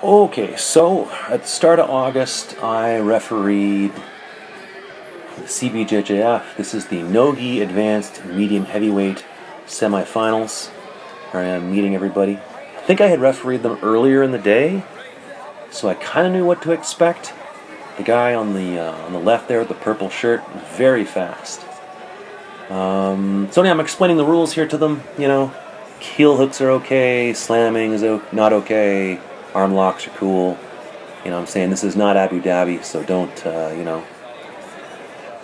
Okay, so at the start of August, I refereed the CBJJF. This is the Nogi Advanced Medium Heavyweight Semifinals, where I am meeting everybody. I think I had refereed them earlier in the day, so I kind of knew what to expect. The guy on the uh, on the left there with the purple shirt, very fast. Um, so yeah, I'm explaining the rules here to them. You know, heel hooks are okay, slamming is not okay arm locks are cool. You know, I'm saying this is not Abu Dhabi, so don't, uh, you know,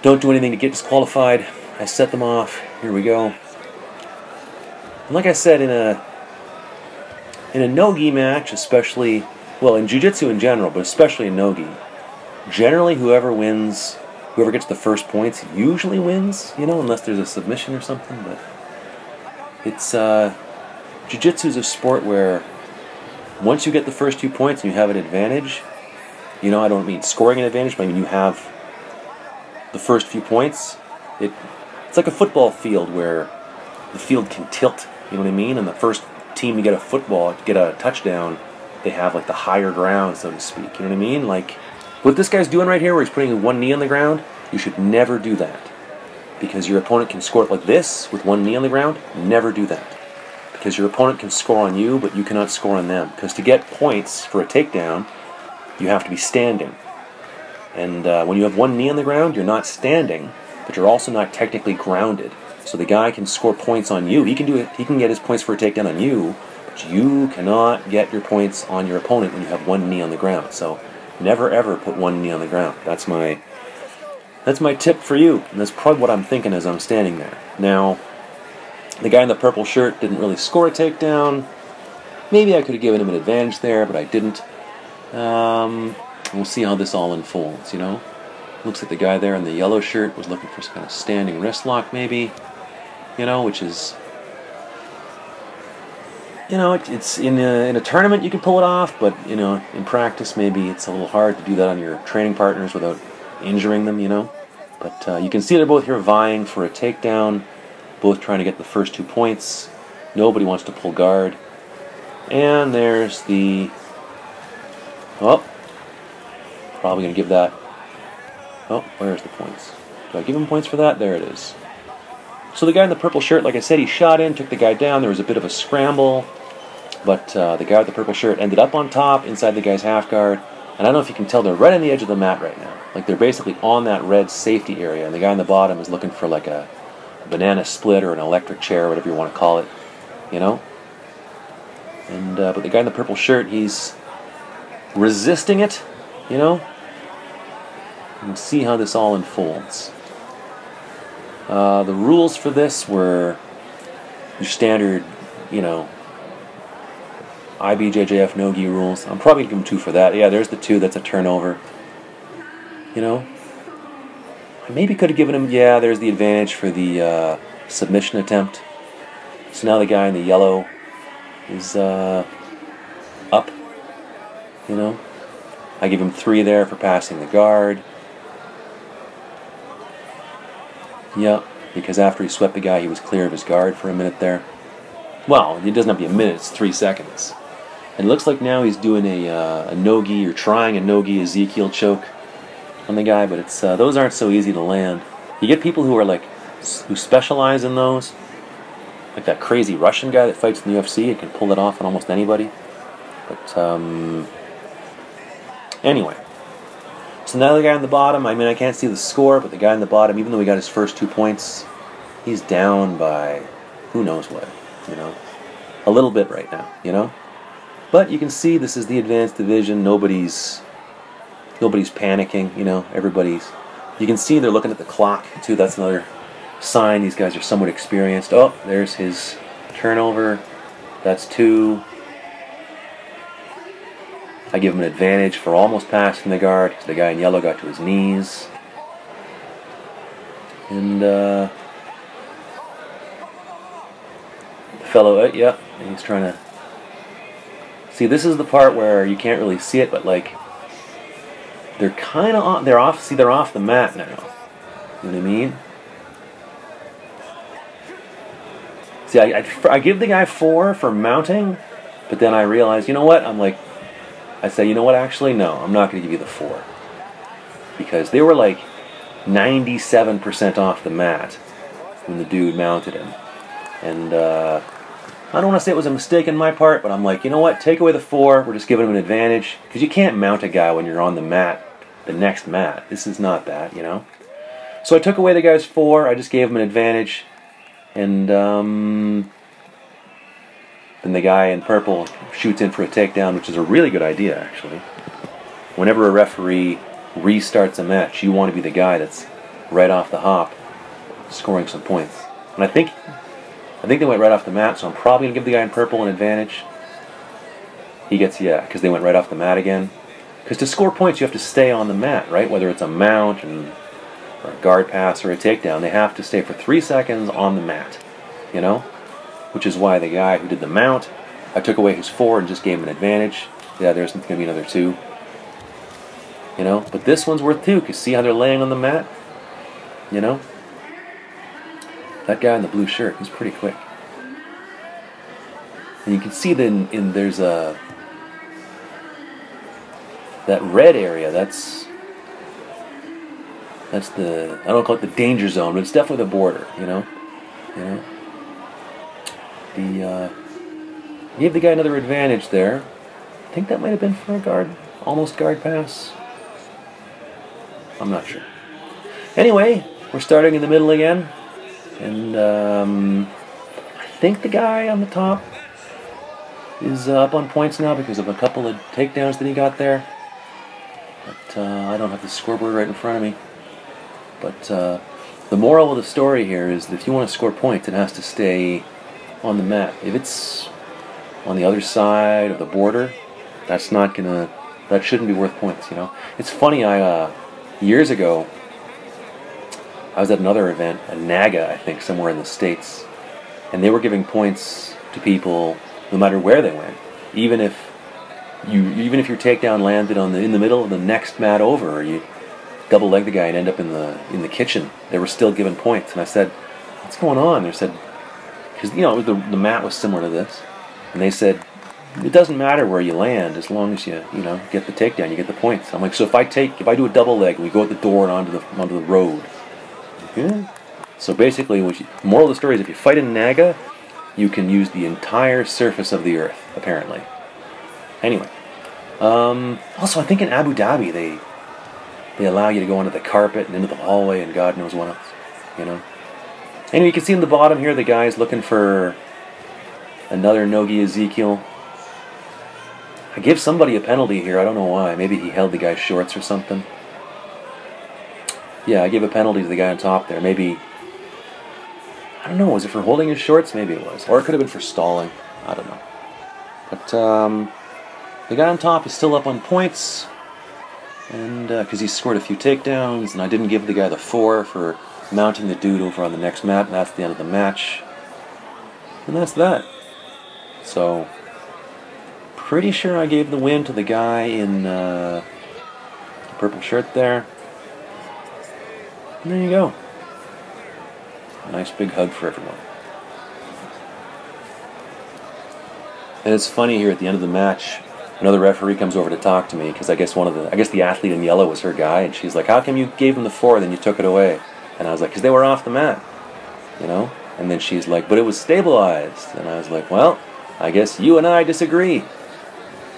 don't do anything to get disqualified. I set them off. Here we go. And like I said, in a in a no-gi match, especially, well, in jiu-jitsu in general, but especially in no-gi, generally whoever wins, whoever gets the first points usually wins, you know, unless there's a submission or something, but it's, uh, jiu-jitsu is a sport where once you get the first two points and you have an advantage, you know, I don't mean scoring an advantage, but I mean you have the first few points. It it's like a football field where the field can tilt. You know what I mean? And the first team to get a football, to get a touchdown, they have like the higher ground, so to speak. You know what I mean? Like what this guy's doing right here, where he's putting one knee on the ground. You should never do that because your opponent can score it like this with one knee on the ground. Never do that because your opponent can score on you, but you cannot score on them. Because to get points for a takedown, you have to be standing. And uh, when you have one knee on the ground, you're not standing, but you're also not technically grounded. So the guy can score points on you. He can do it. He can get his points for a takedown on you, but you cannot get your points on your opponent when you have one knee on the ground. So never ever put one knee on the ground. That's my that's my tip for you. And that's probably what I'm thinking as I'm standing there. Now, the guy in the purple shirt didn't really score a takedown. Maybe I could have given him an advantage there, but I didn't. Um, we'll see how this all unfolds, you know? Looks like the guy there in the yellow shirt was looking for some kind of standing wrist lock, maybe. You know, which is. You know, it's in a, in a tournament you can pull it off, but, you know, in practice maybe it's a little hard to do that on your training partners without injuring them, you know? But uh, you can see they're both here vying for a takedown both trying to get the first two points. Nobody wants to pull guard. And there's the. Oh. Probably going to give that. Oh, where's the points? Do I give him points for that? There it is. So the guy in the purple shirt, like I said, he shot in, took the guy down. There was a bit of a scramble. But uh, the guy with the purple shirt ended up on top inside the guy's half guard. And I don't know if you can tell, they're right on the edge of the mat right now. Like they're basically on that red safety area. And the guy on the bottom is looking for like a banana split or an electric chair, whatever you want to call it, you know. And uh, but the guy in the purple shirt, he's resisting it, you know. Can see how this all unfolds. Uh, the rules for this were your standard, you know, IBJJF no-gi rules. I'm probably to give him two for that. Yeah, there's the two. That's a turnover. You know, I maybe could have given him, yeah, there's the advantage for the uh, submission attempt. So now the guy in the yellow is uh, up, you know. I give him three there for passing the guard. Yep, because after he swept the guy, he was clear of his guard for a minute there. Well, it doesn't have to be a minute, it's three seconds. And it looks like now he's doing a, uh, a no-gi or trying a no-gi Ezekiel choke on the guy, but it's uh, those aren't so easy to land. You get people who are like who specialize in those, like that crazy Russian guy that fights in the UFC. It can pull it off on almost anybody. But um, anyway, so now the guy on the bottom. I mean, I can't see the score, but the guy on the bottom, even though he got his first two points, he's down by who knows what. You know, a little bit right now. You know. But you can see this is the advanced division. Nobody's nobody's panicking, you know, everybody's. You can see they're looking at the clock, too. That's another sign these guys are somewhat experienced. Oh, there's his turnover. That's two. I give him an advantage for almost passing the guard because the guy in yellow got to his knees. And, uh, the fellow, uh, yeah, he's trying to. See, this is the part where you can't really see it, but like, they're kind of off. they're off. See, they're off the mat now. You know what I mean? See, I, I, I give the guy four for mounting, but then I realize, you know what? I'm like, I say, you know what? Actually, no, I'm not going to give you the four because they were like 97% off the mat when the dude mounted him, and uh, I don't want to say it was a mistake on my part, but I'm like, you know what? Take away the four. We're just giving him an advantage because you can't mount a guy when you're on the mat, the next mat. This is not that, you know. So I took away the guy's four. I just gave him an advantage, and um, then the guy in purple shoots in for a takedown, which is a really good idea, actually. Whenever a referee restarts a match, you want to be the guy that's right off the hop, scoring some points. And I think, I think they went right off the mat, so I'm probably gonna give the guy in purple an advantage. He gets yeah, because they went right off the mat again. Because to score points, you have to stay on the mat, right? Whether it's a mount and or a guard pass or a takedown, they have to stay for three seconds on the mat. You know, which is why the guy who did the mount, I took away his four and just gave him an advantage. Yeah, there's going to be another two. You know, but this one's worth two because see how they're laying on the mat. You know, that guy in the blue shirt, he's pretty quick. And you can see then in, in there's a that red area. That's that's the I don't call it the danger zone, but it's definitely the border. You know, you know. The uh, gave the guy another advantage there. I think that might have been for a guard, almost guard pass. I'm not sure. Anyway, we're starting in the middle again, and um, I think the guy on the top is uh, up on points now because of a couple of takedowns that he got there. But uh, I don't have the scoreboard right in front of me. But uh, the moral of the story here is that if you want to score points, it has to stay on the mat. If it's on the other side of the border, that's not gonna. That shouldn't be worth points. You know. It's funny. I uh, years ago, I was at another event, a NAGA, I think, somewhere in the states, and they were giving points to people no matter where they went, even if you even if your takedown landed on the in the middle of the next mat over, or you double leg the guy and end up in the in the kitchen, they were still giving points. And I said, "What's going on?" They said, "Because you know the the mat was similar to this," and they said. It doesn't matter where you land as long as you you know get the takedown, you get the points. I'm like, so if I take if I do a double leg, we go out the door and onto the onto the road. So basically, moral of the story is if you fight a Naga, you can use the entire surface of the earth, apparently. Anyway. Um, also, I think in Abu Dhabi, they they allow you to go onto the carpet and into the hallway and God knows what else, you know. Anyway, you can see in the bottom here the guy's looking for another Nogi Ezekiel. I give somebody a penalty here. I don't know why. Maybe he held the guy's shorts or something. Yeah, I gave a penalty to the guy on top there. Maybe. I don't know. Was it for holding his shorts? Maybe it was. Or it could have been for stalling. I don't know. But um, the guy on top is still up on points. And because uh, he scored a few takedowns, and I didn't give the guy the four for mounting the dude over on the next mat, and that's the end of the match. And that's that. So, pretty sure I gave the win to the guy in uh, the purple shirt there. And there you go. A nice big hug for everyone. And it's funny here at the end of the match, another referee comes over to talk to me because I guess one of the I guess the athlete in yellow was her guy, and she's like, "How come you gave him the four, then you took it away?" And I was like, "Cause they were off the mat, you know." And then she's like, "But it was stabilized," and I was like, "Well, I guess you and I disagree,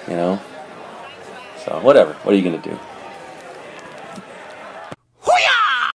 you know." So whatever. What are you gonna do?